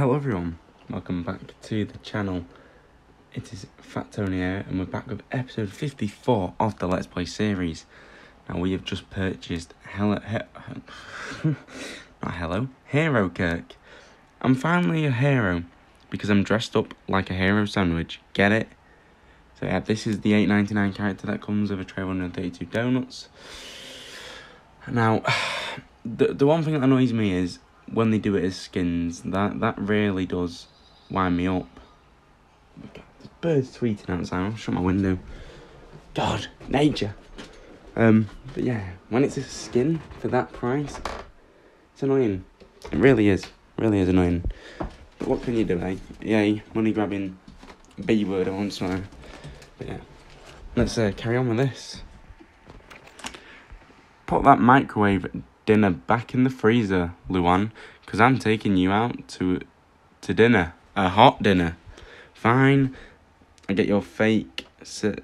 Hello everyone, welcome back to the channel. It is Fat Tony here and we're back with episode 54 of the Let's Play series. Now we have just purchased Hello, he not Hello, Hero Kirk. I'm finally a hero because I'm dressed up like a hero sandwich, get it? So yeah, this is the 8.99 character that comes with a tray of 132 donuts. Now, the, the one thing that annoys me is when they do it as skins, that that really does wind me up. Birds tweeting outside. I'll shut my window. God, nature. Um, but yeah, when it's a skin for that price, it's annoying. It really is. really is annoying. But what can you do, eh? Yay, money grabbing B word I want to But yeah, let's uh, carry on with this. Put that microwave dinner back in the freezer, Luann, because I'm taking you out to to dinner, a hot dinner. Fine, I get your fake se-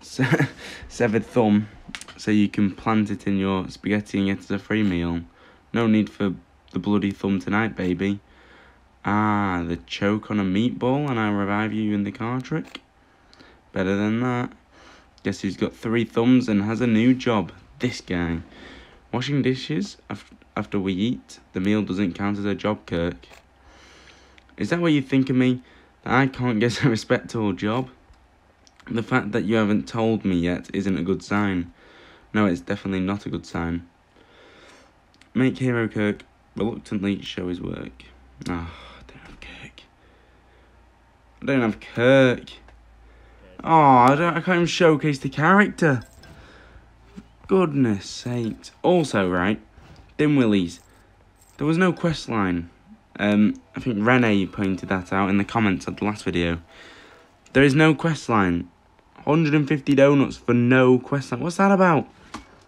se- severed thumb so you can plant it in your spaghetti and get it as a free meal. No need for the bloody thumb tonight, baby. Ah, the choke on a meatball and I revive you in the car trick? Better than that. Guess who's got three thumbs and has a new job? This guy. Washing dishes after we eat, the meal doesn't count as a job, Kirk. Is that what you think of me? That I can't get a respectable job? The fact that you haven't told me yet isn't a good sign. No, it's definitely not a good sign. Make Hero Kirk reluctantly show his work. Ah, oh, I don't have Kirk. I don't have Kirk. Oh, I don't. I can't even showcase the character goodness sakes. Also, right, Dimwillies. There was no quest line. Um, I think Rene pointed that out in the comments of the last video. There is no quest line. 150 donuts for no quest line. What's that about?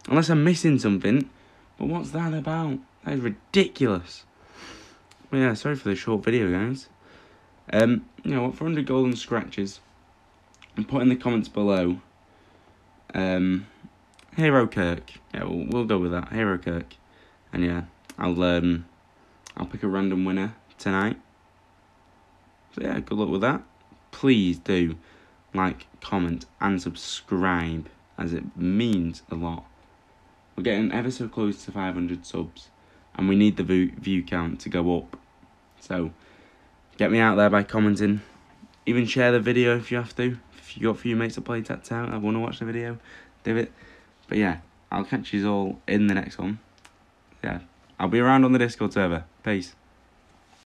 Unless I'm missing something. But what's that about? That is ridiculous. But yeah, sorry for the short video, guys. Um, you know what, for 100 golden scratches, and put in the comments below, um, Hero Kirk. Yeah, we'll, we'll go with that. Hero Kirk. And yeah, I'll um, I'll pick a random winner tonight. So yeah, good luck with that. Please do like, comment, and subscribe, as it means a lot. We're getting ever so close to 500 subs, and we need the view, view count to go up. So, get me out there by commenting. Even share the video if you have to. If you got a few mates that play Tapped Out, I want to watch the video, do it. But yeah, I'll catch you all in the next one. Yeah, I'll be around on the Discord server. Peace.